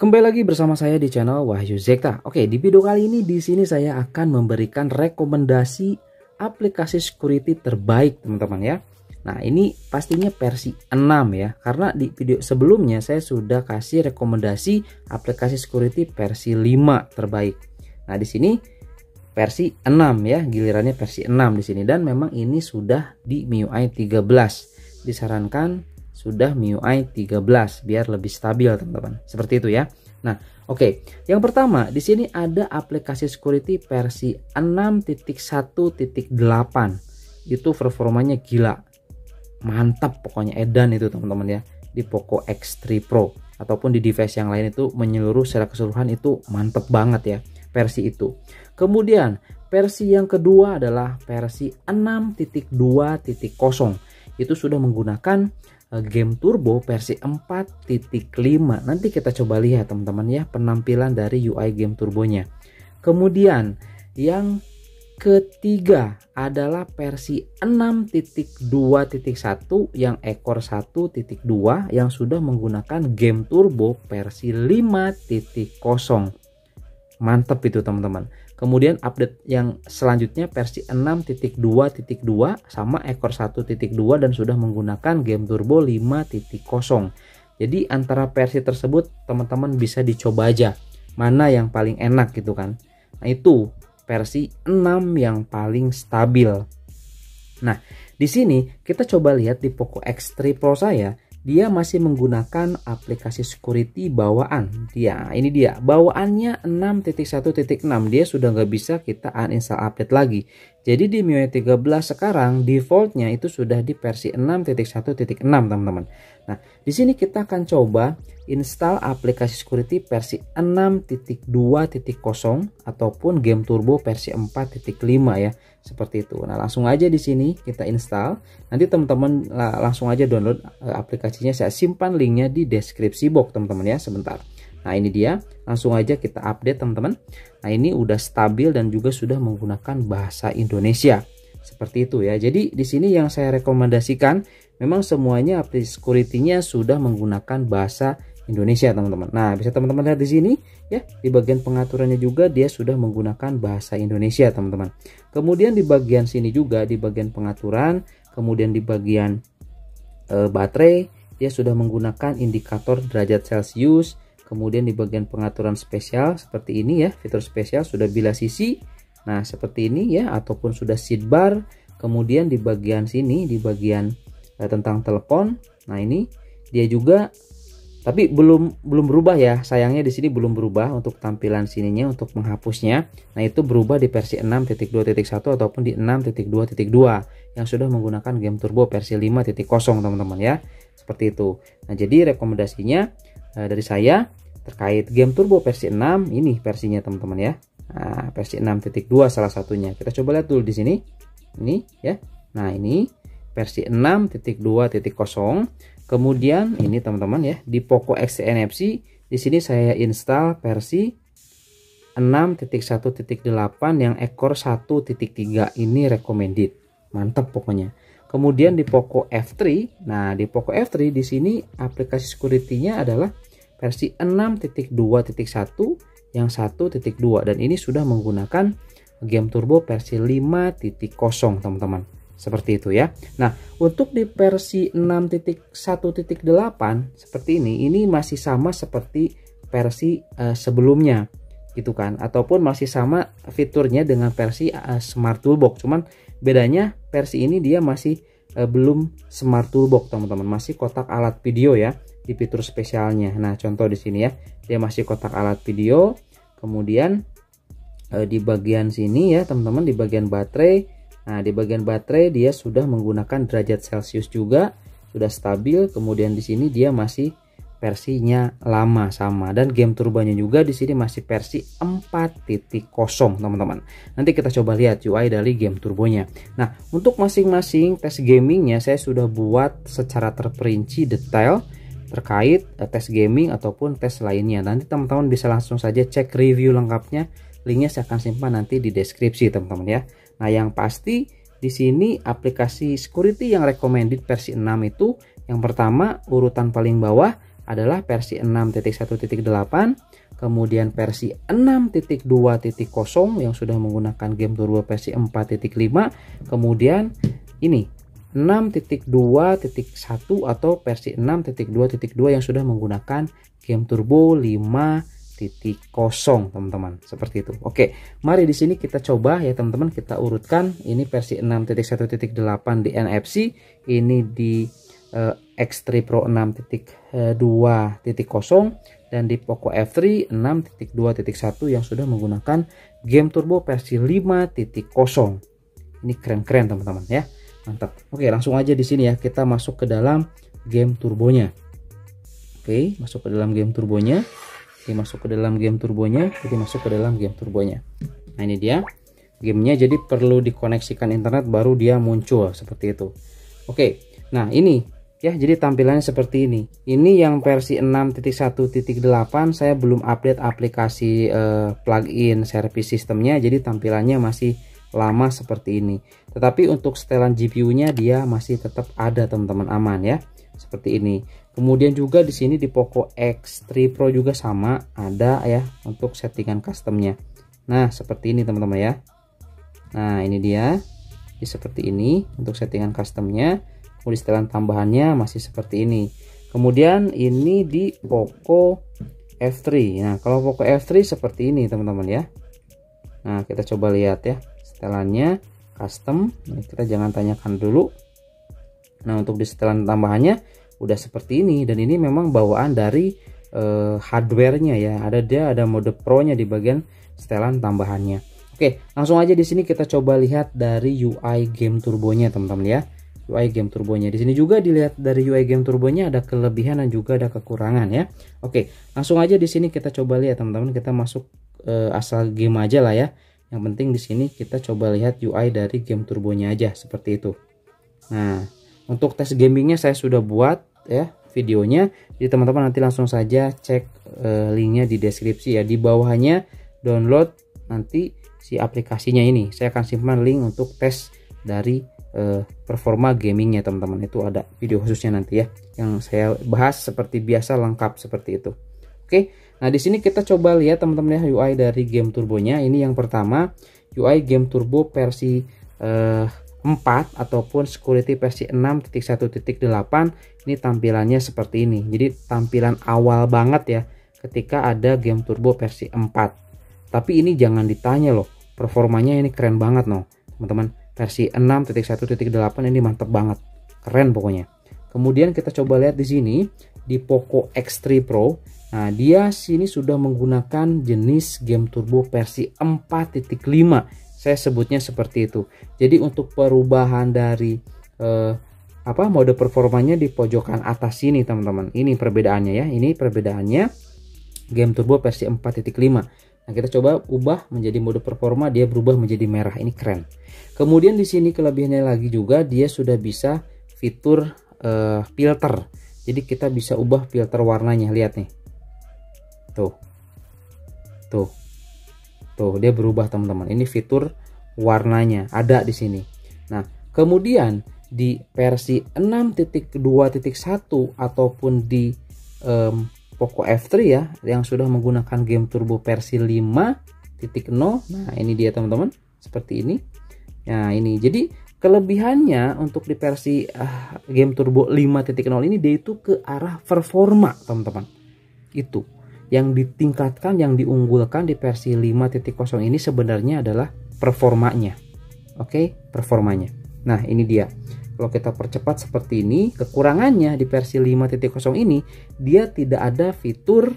Kembali lagi bersama saya di channel Wahyu Zekta. Oke, di video kali ini di sini saya akan memberikan rekomendasi aplikasi security terbaik, teman-teman ya. Nah, ini pastinya versi 6 ya. Karena di video sebelumnya saya sudah kasih rekomendasi aplikasi security versi 5 terbaik. Nah, di sini versi 6 ya, gilirannya versi 6 di sini dan memang ini sudah di MIUI 13. Disarankan sudah MIUI 13 biar lebih stabil teman-teman. Seperti itu ya. Nah, oke. Okay. Yang pertama di sini ada aplikasi security versi 6.1.8. Itu performanya gila. Mantap pokoknya edan itu teman-teman ya di Poco X3 Pro ataupun di device yang lain itu menyeluruh secara keseluruhan itu mantep banget ya versi itu. Kemudian versi yang kedua adalah versi 6.2.0 itu sudah menggunakan game turbo versi 4.5 nanti kita coba lihat teman-teman ya penampilan dari UI game turbonya. Kemudian yang ketiga adalah versi 6.2.1 yang ekor 1.2 yang sudah menggunakan game turbo versi 5.0 mantap itu teman-teman Kemudian update yang selanjutnya versi 6.2.2 sama ekor 1.2 dan sudah menggunakan game turbo 5.0. Jadi antara versi tersebut teman-teman bisa dicoba aja mana yang paling enak gitu kan. Nah itu versi 6 yang paling stabil. Nah di sini kita coba lihat di Poco X3 Pro saya dia masih menggunakan aplikasi security bawaan dia. Ini dia bawaannya 6.1.6 dia sudah nggak bisa kita uninstall update lagi. Jadi di MIUI 13 sekarang defaultnya itu sudah di versi 6.1.6 teman-teman. Nah di sini kita akan coba install aplikasi security versi 6.2.0 ataupun game turbo versi 4.5 ya seperti itu. Nah, langsung aja di sini kita install. Nanti teman-teman langsung aja download eh, aplikasinya. Saya simpan linknya di deskripsi box, teman-teman ya, sebentar. Nah, ini dia. Langsung aja kita update, teman-teman. Nah, ini udah stabil dan juga sudah menggunakan bahasa Indonesia. Seperti itu ya. Jadi di sini yang saya rekomendasikan memang semuanya security-nya sudah menggunakan bahasa Indonesia teman-teman. Nah bisa teman-teman lihat di sini ya di bagian pengaturannya juga dia sudah menggunakan bahasa Indonesia teman-teman. Kemudian di bagian sini juga di bagian pengaturan, kemudian di bagian e, baterai dia sudah menggunakan indikator derajat Celcius. Kemudian di bagian pengaturan spesial seperti ini ya fitur spesial sudah bila sisi. Nah seperti ini ya ataupun sudah seat bar. Kemudian di bagian sini di bagian e, tentang telepon. Nah ini dia juga tapi belum belum berubah ya. Sayangnya di sini belum berubah untuk tampilan sininya untuk menghapusnya. Nah itu berubah di versi 6.2.1 ataupun di 6.2.2 yang sudah menggunakan game turbo versi 5.0 teman-teman ya. Seperti itu. Nah jadi rekomendasinya eh, dari saya terkait game turbo versi 6 ini versinya teman-teman ya. Nah, versi 6.2 salah satunya. Kita coba lihat dulu di sini. Ini ya. Nah ini versi 6.2.0 Kemudian ini teman-teman ya di Poco X NFC di sini saya install versi 6.1.8 yang ekor 1.3 ini recommended. Mantap pokoknya. Kemudian di Poco F3, nah di Poco F3 di sini aplikasi security-nya adalah versi 6.2.1 yang 1.2 dan ini sudah menggunakan game turbo versi 5.0 teman-teman seperti itu ya. Nah, untuk di versi 6.1.8 seperti ini, ini masih sama seperti versi uh, sebelumnya gitu kan? Ataupun masih sama fiturnya dengan versi uh, Smart Toolbox. Cuman bedanya versi ini dia masih uh, belum Smart Toolbox teman-teman. Masih kotak alat video ya di fitur spesialnya. Nah contoh di sini ya. Dia masih kotak alat video. Kemudian uh, di bagian sini ya teman-teman di bagian baterai Nah, di bagian baterai dia sudah menggunakan derajat Celcius juga, sudah stabil. Kemudian di sini dia masih versinya lama sama dan game turbonya juga di sini masih versi 4.0 teman-teman. Nanti kita coba lihat UI dari game turbonya. Nah, untuk masing-masing tes gamingnya saya sudah buat secara terperinci detail terkait eh, tes gaming ataupun tes lainnya. Nanti teman-teman bisa langsung saja cek review lengkapnya. Linknya saya akan simpan nanti di deskripsi teman-teman ya. Nah, yang pasti di sini aplikasi security yang recommended versi 6 itu yang pertama urutan paling bawah adalah versi 6.1.8 kemudian versi 6.2.0 yang sudah menggunakan game turbo versi 4.5 kemudian ini 6.2.1 atau versi 6.2.2 yang sudah menggunakan game turbo 5 titik kosong teman-teman. Seperti itu. Oke mari di sini kita coba ya teman-teman. Kita urutkan. Ini versi 6.1.8 di NFC ini di uh, X3 Pro 6.2.0 dan di Poco F3 6.2.1 yang sudah menggunakan game turbo versi 5.0 ini keren-keren teman-teman ya. Mantap. Oke langsung aja di sini ya. Kita masuk ke dalam game turbonya. Oke masuk ke dalam game turbonya jadi masuk ke dalam game turbonya jadi masuk ke dalam game turbonya. Nah ini dia. Gamenya jadi perlu dikoneksikan internet baru dia muncul seperti itu. Oke nah ini ya jadi tampilannya seperti ini. Ini yang versi 6.1.8 saya belum update aplikasi uh, plugin service sistemnya jadi tampilannya masih lama seperti ini. Tetapi untuk setelan GPU nya dia masih tetap ada teman-teman aman ya. Seperti ini Kemudian juga di sini di Poco X3 Pro juga sama ada ya untuk settingan customnya. Nah seperti ini teman-teman ya. Nah ini dia, ini seperti ini untuk settingan customnya. Kemudian setelan tambahannya masih seperti ini. Kemudian ini di Poco F3. Nah kalau Poco F3 seperti ini teman-teman ya. Nah kita coba lihat ya setelannya custom. Nah, kita jangan tanyakan dulu. Nah untuk di setelan tambahannya udah seperti ini. Dan ini memang bawaan dari uh, hardwarenya ya. Ada dia ada mode pro nya di bagian setelan tambahannya. Oke langsung aja di sini kita coba lihat dari UI game turbonya teman-teman ya. UI game turbonya. Di sini juga dilihat dari UI game turbonya ada kelebihan dan juga ada kekurangan ya. Oke langsung aja di sini kita coba lihat teman-teman. Kita masuk uh, asal game aja lah ya. Yang penting di sini kita coba lihat UI dari game turbonya aja seperti itu. Nah untuk tes gamingnya saya sudah buat ya videonya. Jadi teman-teman nanti langsung saja cek uh, linknya di deskripsi ya. Di bawahnya download nanti si aplikasinya ini. Saya akan simpan link untuk tes dari uh, performa gamingnya teman-teman. Itu ada video khususnya nanti ya yang saya bahas seperti biasa lengkap seperti itu. Oke nah di sini kita coba lihat teman-teman ya UI dari game turbonya. Ini yang pertama UI game turbo versi uh, 4 ataupun security versi 6.1.8 ini tampilannya seperti ini. Jadi tampilan awal banget ya ketika ada game turbo versi 4 tapi ini jangan ditanya loh performanya ini keren banget loh teman-teman versi 6.1.8 ini mantep banget keren pokoknya. Kemudian kita coba lihat di sini di Poco X3 Pro. Nah dia sini sudah menggunakan jenis game turbo versi 4.5 saya sebutnya seperti itu. Jadi untuk perubahan dari eh, apa mode performanya di pojokan atas sini teman-teman. Ini perbedaannya ya. Ini perbedaannya game turbo versi 4.5. Nah, kita coba ubah menjadi mode performa, dia berubah menjadi merah. Ini keren. Kemudian di sini kelebihannya lagi juga dia sudah bisa fitur uh, filter. Jadi kita bisa ubah filter warnanya. Lihat nih. Tuh. Tuh. Tuh, dia berubah teman-teman. Ini fitur warnanya ada di sini. Nah, kemudian di versi 6.2.1 ataupun di um, Poco F3 ya yang sudah menggunakan game turbo versi 5.0. Nah, ini dia teman-teman, seperti ini. Nah, ini. Jadi kelebihannya untuk di versi uh, game turbo 5.0 ini dia itu ke arah performa, teman-teman. Itu yang ditingkatkan, yang diunggulkan di versi 5.0 ini sebenarnya adalah performanya. Oke, okay? performanya. Nah, ini dia. Kalau kita percepat seperti ini, kekurangannya di versi 5.0 ini dia tidak ada fitur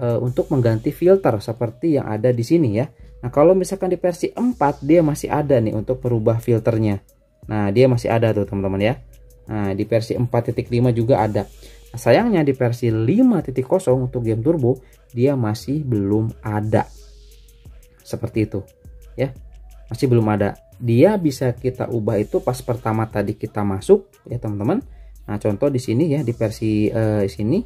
uh, untuk mengganti filter seperti yang ada di sini ya. Nah, kalau misalkan di versi 4 dia masih ada nih untuk merubah filternya. Nah, dia masih ada tuh teman-teman ya. Nah, di versi 4.5 juga ada. Sayangnya di versi 5.0 untuk game turbo dia masih belum ada. Seperti itu, ya. Masih belum ada. Dia bisa kita ubah itu pas pertama tadi kita masuk ya, teman-teman. Nah, contoh di sini ya di versi uh, sini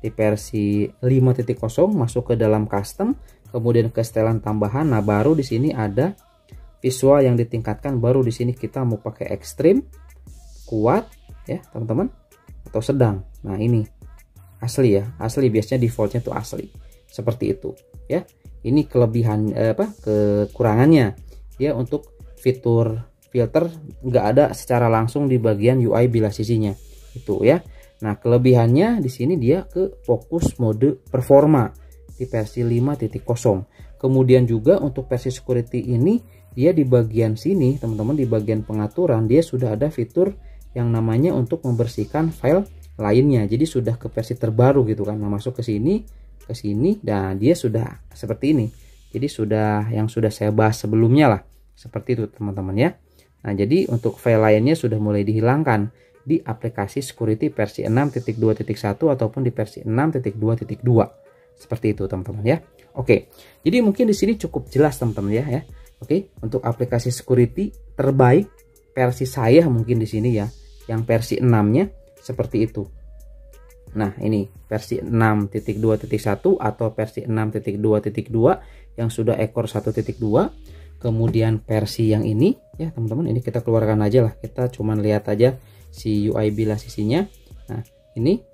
di versi 5.0 masuk ke dalam custom, kemudian ke setelan tambahan. Nah, baru di sini ada visual yang ditingkatkan baru di sini kita mau pakai ekstrim kuat ya, teman-teman atau sedang. Nah, ini. asli ya. Asli biasanya defaultnya tuh asli. Seperti itu ya. Ini kelebihan eh, apa kekurangannya. Ya untuk fitur filter nggak ada secara langsung di bagian UI bila sisinya. Itu ya. Nah kelebihannya di sini dia ke fokus mode performa di versi 5.0 kemudian juga untuk versi security ini dia di bagian sini teman-teman di bagian pengaturan dia sudah ada fitur yang namanya untuk membersihkan file lainnya. Jadi sudah ke versi terbaru gitu kan. Nah, masuk ke sini ke sini dan dia sudah seperti ini. Jadi sudah yang sudah saya bahas sebelumnya lah. Seperti itu teman-teman ya. Nah jadi untuk file lainnya sudah mulai dihilangkan di aplikasi security versi 6.2.1 ataupun di versi 6.2.2 seperti itu teman-teman ya. Oke jadi mungkin di sini cukup jelas teman-teman ya ya. Oke untuk aplikasi security terbaik versi saya mungkin di sini ya yang versi 6 nya seperti itu Nah, ini versi 6.2.1 atau versi 6.2.2 yang sudah ekor 1.2. Kemudian versi yang ini ya, teman-teman, ini kita keluarkan aja lah. Kita cuman lihat aja si UI bila sisinya. Nah, ini.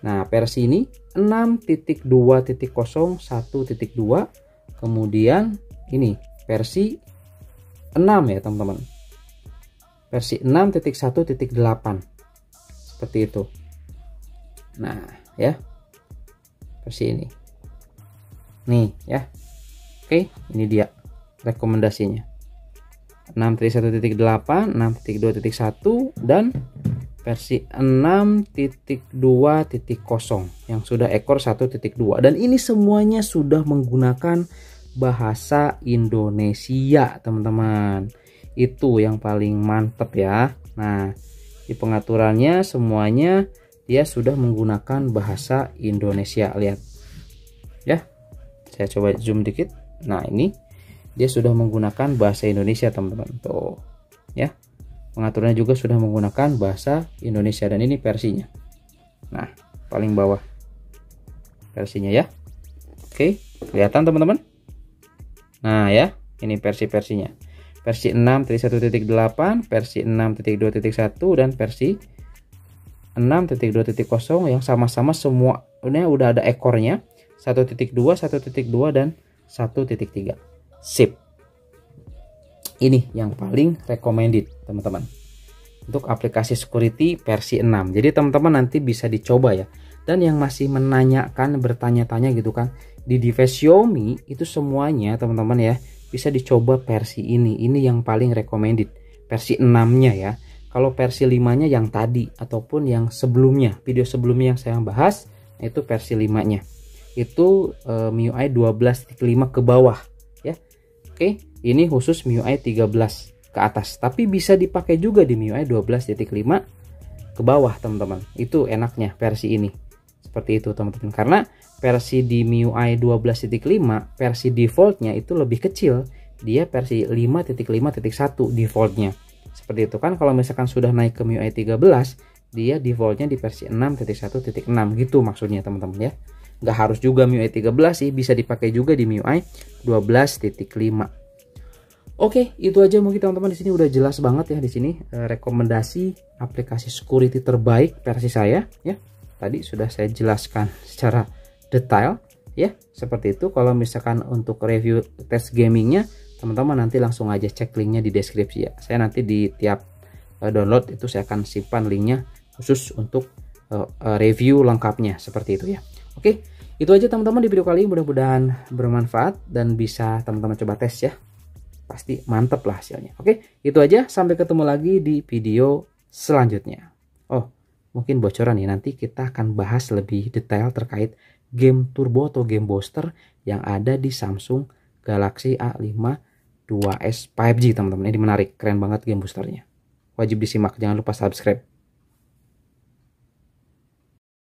Nah, versi ini 6.2.0 1.2. Kemudian ini versi 6 ya, teman-teman. Versi 6.1.8. Seperti itu. Nah, ya. Versi ini. Nih, ya. Oke, ini dia rekomendasinya. 6.1.8, 6.2.1 dan versi 6.2.0 yang sudah ekor 1.2 dan ini semuanya sudah menggunakan bahasa Indonesia teman-teman itu yang paling mantep ya. Nah di pengaturannya semuanya dia sudah menggunakan bahasa Indonesia. Lihat. Ya saya coba zoom dikit. Nah ini dia sudah menggunakan bahasa Indonesia teman-teman. Tuh ya. Pengaturannya juga sudah menggunakan bahasa Indonesia dan ini versinya. Nah paling bawah versinya ya. Oke kelihatan teman-teman? Nah ya ini versi-versinya versi 6.1.8 versi 6.2.1 dan versi 6.2.0 yang sama-sama semua ini udah ada ekornya 1.2, 1.2 dan 1.3. Sip. Ini yang paling recommended, teman-teman. Untuk aplikasi security versi 6. Jadi teman-teman nanti bisa dicoba ya. Dan yang masih menanyakan, bertanya-tanya gitu kan, di device Xiaomi itu semuanya teman-teman ya bisa dicoba versi ini. Ini yang paling recommended, versi 6-nya ya. Kalau versi 5 nya yang tadi ataupun yang sebelumnya. Video sebelumnya yang saya bahas itu versi 5 nya itu uh, MIUI 12.5 ke bawah ya. Oke ini khusus MIUI 13 ke atas. Tapi bisa dipakai juga di MIUI 12.5 ke bawah teman-teman. Itu enaknya versi ini seperti itu teman-teman. Karena versi di MIUI 12.5 versi defaultnya itu lebih kecil. Dia versi 5.5.1 defaultnya. Seperti itu kan kalau misalkan sudah naik ke MIUI 13 dia defaultnya di versi 6.1.6 gitu maksudnya teman-teman ya. Nggak harus juga MIUI 13 sih bisa dipakai juga di MIUI 12.5 Oke, itu aja mungkin teman-teman. Di sini udah jelas banget ya di sini eh, rekomendasi aplikasi security terbaik versi saya ya. Tadi sudah saya jelaskan secara detail ya, seperti itu. Kalau misalkan untuk review tes gamingnya teman-teman nanti langsung aja cek linknya di deskripsi ya. Saya nanti di tiap uh, download itu saya akan simpan linknya khusus untuk uh, uh, review lengkapnya seperti itu ya. Oke itu aja teman-teman di video kali ini. Mudah-mudahan bermanfaat dan bisa teman-teman coba tes ya. Pasti mantep lah hasilnya. Oke itu aja. Sampai ketemu lagi di video selanjutnya. Oh mungkin bocoran nih nanti kita akan bahas lebih detail terkait game turbo atau game booster yang ada di Samsung Galaxy A5 2S 5G teman-teman. Ini menarik keren banget game boosternya. Wajib disimak jangan lupa subscribe